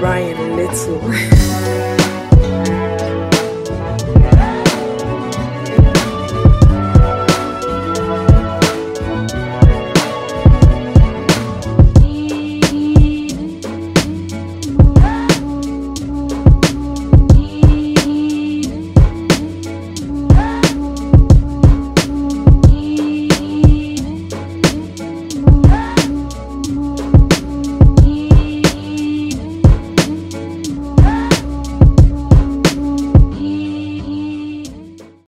Ryan Little.